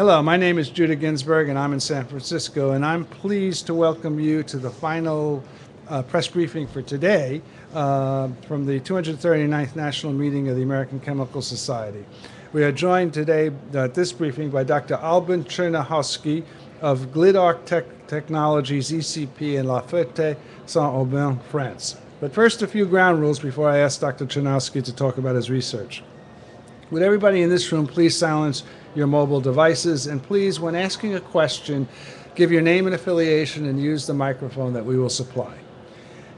Hello, my name is Judah Ginsburg, and I'm in San Francisco, and I'm pleased to welcome you to the final uh, press briefing for today uh, from the 239th National Meeting of the American Chemical Society. We are joined today at this briefing by Dr. Albin Czernichowski of GlidArc Tech Technologies ECP in La Ferté, Saint-Aubin, France. But first, a few ground rules before I ask Dr. Czernichowski to talk about his research. Would everybody in this room please silence your mobile devices? And please, when asking a question, give your name and affiliation and use the microphone that we will supply.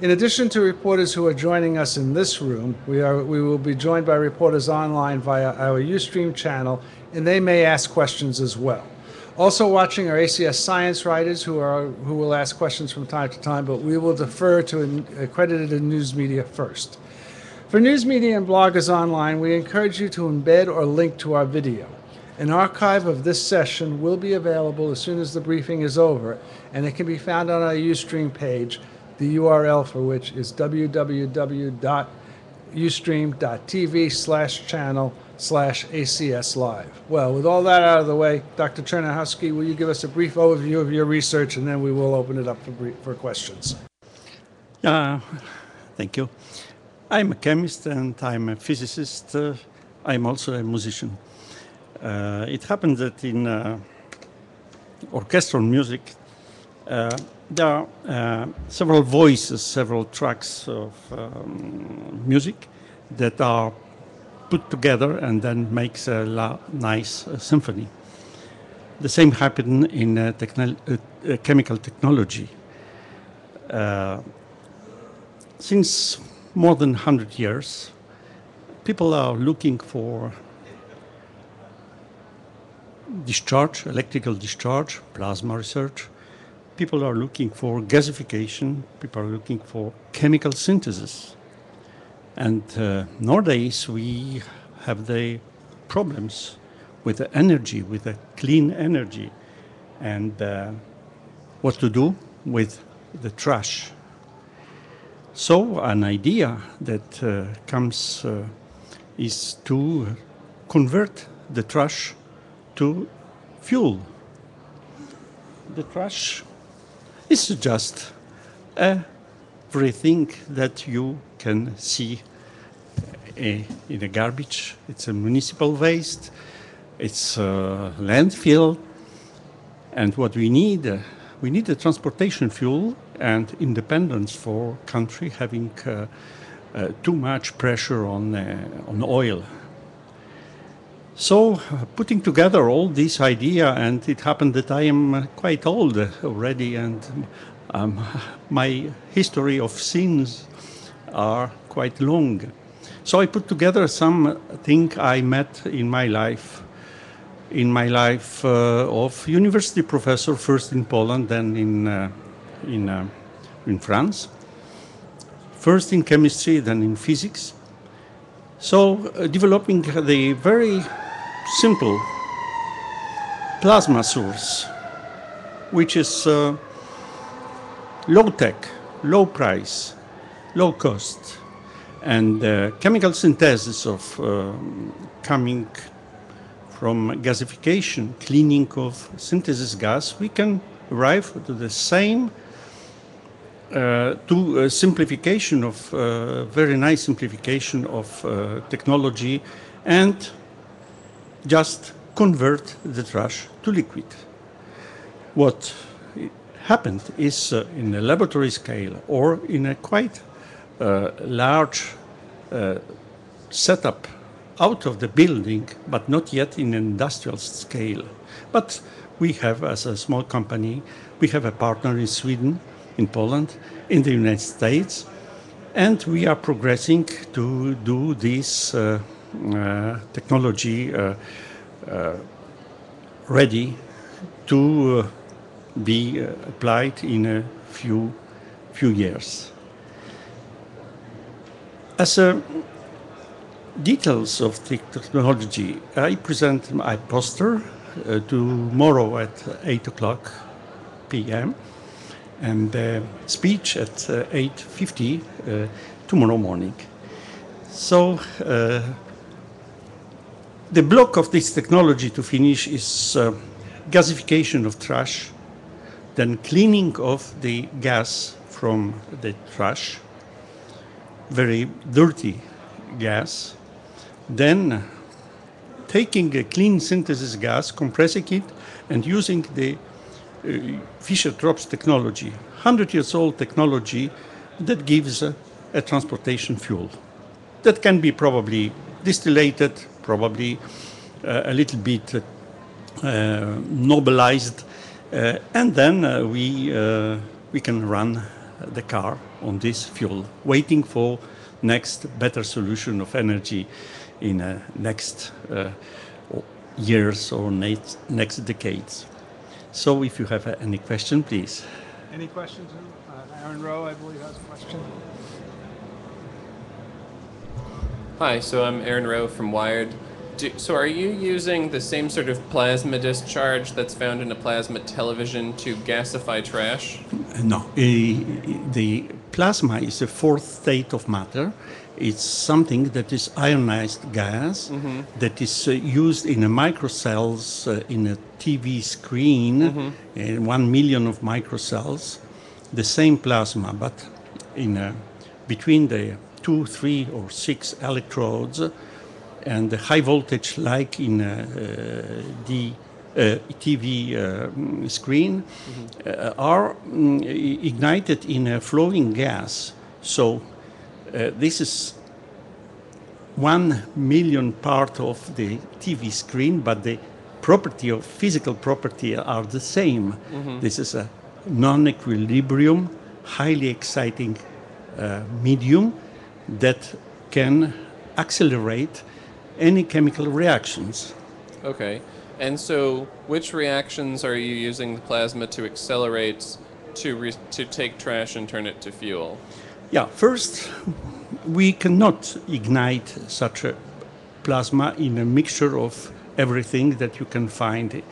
In addition to reporters who are joining us in this room, we, are, we will be joined by reporters online via our Ustream channel, and they may ask questions as well. Also watching are ACS science writers who, are, who will ask questions from time to time, but we will defer to accredited news media first. For news media and bloggers online, we encourage you to embed or link to our video. An archive of this session will be available as soon as the briefing is over, and it can be found on our Ustream page, the URL for which is www.ustream.tv slash channel slash ACS Live. Well, with all that out of the way, Dr. Czernichowski, will you give us a brief overview of your research, and then we will open it up for, for questions. Uh, thank you. I'm a chemist and I'm a physicist. Uh, I'm also a musician. Uh, it happens that in uh, orchestral music, uh, there are uh, several voices, several tracks of um, music that are put together and then makes a nice uh, symphony. The same happened in chemical technology. since more than 100 years, people are looking for discharge, electrical discharge, plasma research. People are looking for gasification. People are looking for chemical synthesis. And uh, nowadays we have the problems with the energy, with the clean energy, and uh, what to do with the trash so an idea that uh, comes uh, is to convert the trash to fuel. The trash is just everything that you can see uh, in a garbage. It's a municipal waste, it's a landfill, and what we need, uh, we need a transportation fuel and independence for country having uh, uh, too much pressure on, uh, on oil. So, putting together all this idea, and it happened that I am quite old already, and um, my history of sins are quite long. So I put together something I met in my life, in my life uh, of university professor, first in Poland, then in uh, in, uh, in France, first in chemistry, then in physics. So uh, developing the very simple plasma source, which is uh, low tech, low price, low cost, and uh, chemical synthesis of uh, coming from gasification, cleaning of synthesis gas, we can arrive to the same uh, to simplification of uh, very nice simplification of uh, technology and just convert the trash to liquid. What happened is uh, in a laboratory scale or in a quite large setup out of the building, but not yet in industrial scale. But we have, as a small company, we have a partner in Sweden in Poland, in the United States, and we are progressing to do this uh, uh, technology uh, uh ready to uh, be uh, applied in a few few years. As a details of the technology, I present my poster tomorrow at 8 o'clock p.m and uh, speech at 8.50 uh, tomorrow morning. So uh, the block of this technology to finish is gasification of trash, then cleaning of the gas from the trash, very dirty gas, then taking a clean synthesis gas, compressing it, and using the uh, Fischer-Tropsch technology, 100 years old technology that gives a, a transportation fuel that can be probably distillated, probably uh, a little bit uh, nobilized, uh, and then uh, we uh, we can run the car on this fuel, waiting for next better solution of energy in uh, next uh, years or next, next decades. So if you have any question, please. Any questions? Uh, Aaron Rowe, I believe, has a question. Hi, so I'm Aaron Rowe from Wired. Do, so are you using the same sort of plasma discharge that's found in a plasma television to gasify trash? No, the plasma is a fourth state of matter. It's something that is ionized gas that is uh, used in a microcells uh, in a TV screen, uh, one million of microcells, the same plasma, but in a, between the two, three, or six electrodes, and the high voltage, like in uh, uh, the uh, TV uh, screen, uh, are mm, ignited in a flowing gas. So uh, this is one million part of the TV screen, but the property of physical property are the same. This is a non-equilibrium, highly exciting uh, medium that can accelerate any chemical reactions. Okay. And so which reactions are you using the plasma to accelerate to, re- to take trash and turn it to fuel? Yeah, first, we cannot ignite such a plasma in a mixture of everything that you can find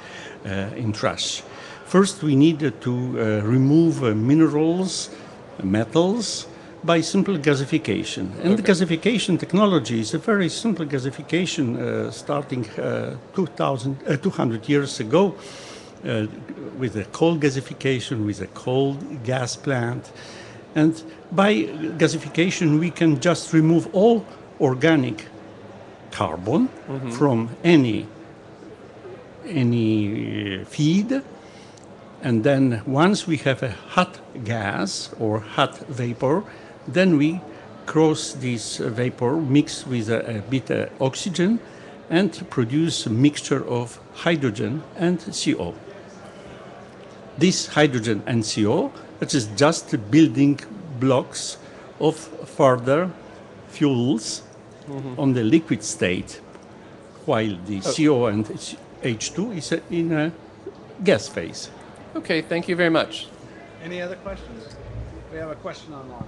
uh, in trash. First, we need to uh, remove uh, minerals, metals, by simple gasification. And the gasification technology is a very simple gasification uh, starting uh, 2000, uh, 200 years ago uh, with a coal gasification, with a coal gas plant. And by gasification, we can just remove all organic carbon from any any uh, feed, and then once we have a hot gas or hot vapor, then we cross this vapor, mix with a, a bit of oxygen, and produce a mixture of hydrogen and CO. This hydrogen and CO, that is just the building blocks of further fuels mm-hmm. on the liquid state, while the oh. CO and H2 is in a gas phase. Okay, thank you very much. Any other questions? We have a question online.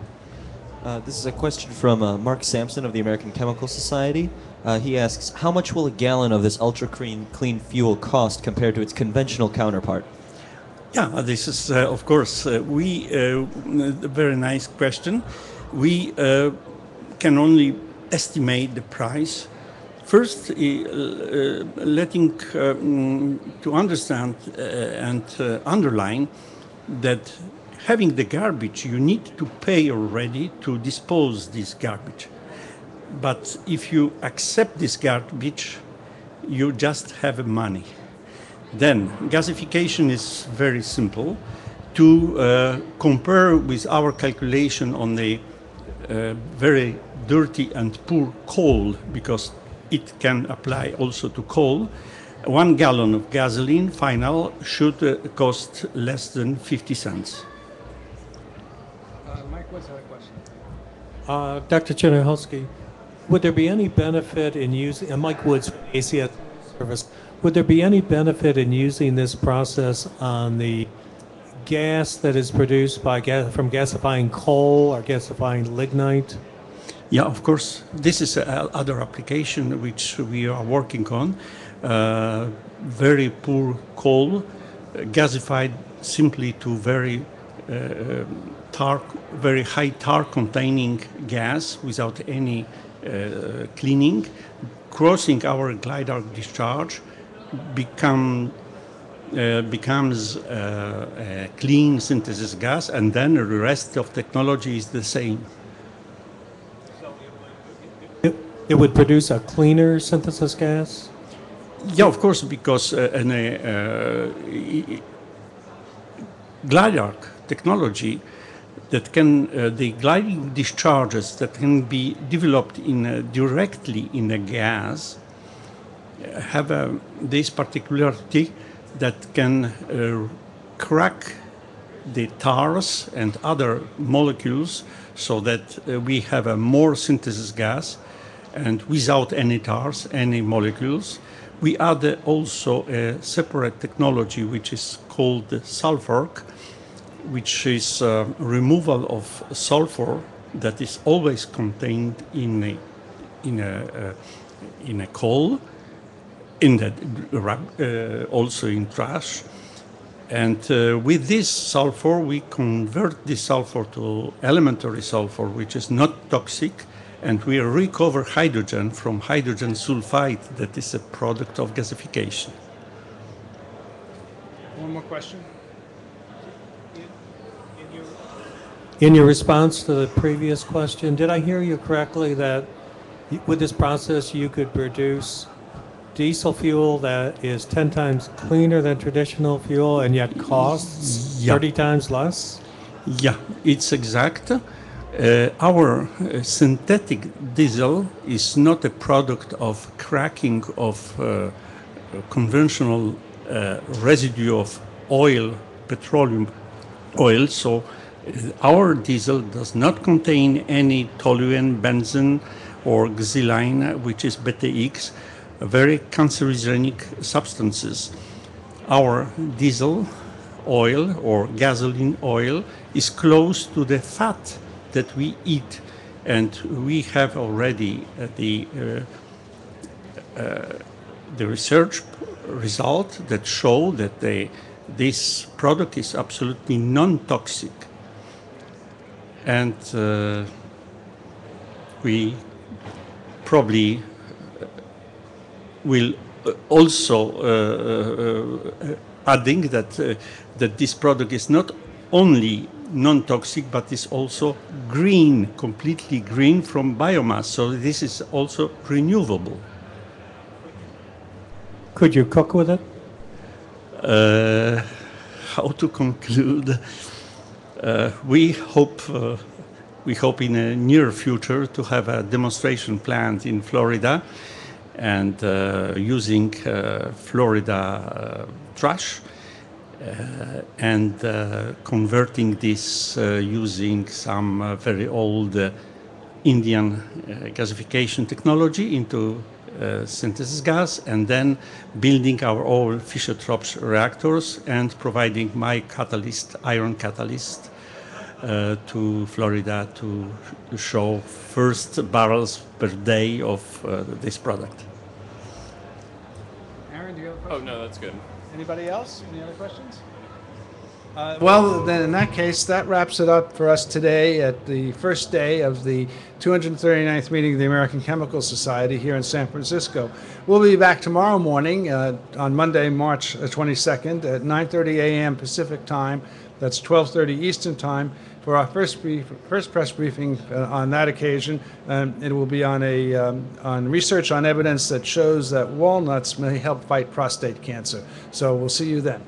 Uh, this is a question from uh, Mark Sampson of the American Chemical Society. Uh, he asks, how much will a gallon of this ultra clean, clean fuel cost compared to its conventional counterpart? Yeah, this is, uh, of course, uh, we, uh, a very nice question. We uh, can only estimate the price. First, uh, uh, letting uh, mm, to understand uh, and uh, underline that having the garbage, you need to pay already to dispose this garbage. But if you accept this garbage, you just have money. Then gasification is very simple. To uh, compare with our calculation on the uh, very dirty and poor coal, because it can apply also to coal, one gallon of gasoline final should uh, cost less than 50 cents. Uh, Mike Woods had a question. Uh, Dr. Czernichowski, would there be any benefit in using, uh, Mike Woods, from ACS Service, would there be any benefit in using this process on the gas that is produced by gas, from gasifying coal or gasifying lignite? Yeah, of course. This is another application which we are working on. Uh, very poor coal, uh, gasified simply to very uh, tar, very high tar containing gas without any uh, cleaning, crossing our GlidArc discharge, become uh, becomes uh, a clean synthesis gas, and then the rest of technology is the same. It, it would produce a cleaner synthesis gas? Yeah, of course, because uh, an, uh, uh, GlidArc technology that can uh, the gliding discharges that can be developed in uh, directly in a gas uh, have uh, this particularity that can uh, crack the tars and other molecules so that uh, we have a more synthesis gas and without any tars, any molecules. We add also a separate technology which is called the sulfur, which is uh, removal of sulfur that is always contained in a, in a, uh, in a coal, in the uh, also in trash. And uh, with this sulfur, we convert this sulfur to elementary sulfur, which is not toxic, and we recover hydrogen from hydrogen sulfide, that is a product of gasification. One more question? In your response to the previous question, did I hear you correctly that with this process you could produce diesel fuel that is 10 times cleaner than traditional fuel and yet costs Yeah. 30 times less? Yeah, it's exact. Uh, our uh, synthetic diesel is not a product of cracking of uh, conventional uh, residue of oil, petroleum oil. So our diesel does not contain any toluene, benzene, or xylene, which is BTX, very cancerogenic substances our diesel oil or gasoline oil is close to the fat that we eat. And we have already uh, the, uh, uh, the research result that show that they, this product is absolutely non-toxic. And uh, we probably will uh, also uh, uh, uh, adding that uh, that this product is not only non-toxic but is also green, completely green from biomass. So this is also renewable. Could you cook with it? Uh, how to conclude? Uh, we hope uh, we hope in a near future to have a demonstration plant in Florida and uh, using uh, Florida uh, trash uh, and converting this using some very old Indian gasification technology into synthesis gas and then building our own Fischer-Tropsch reactors and providing my catalyst, iron catalyst, uh, to Florida to show first barrels per day of uh, this product. Aaron, do you have a Oh, no, that's good. Anybody else? Any other questions? Uh, well, then in that case, that wraps it up for us today at the first day of the 239th meeting of the American Chemical Society here in San Francisco. We'll be back tomorrow morning uh, on Monday, March uh, 22nd at 9:30 a.m. Pacific Time. That's 12:30 Eastern Time for our first brief, first press briefing uh, on that occasion. Um, it will be on a um, on research on evidence that shows that walnuts may help fight prostate cancer. So we'll see you then.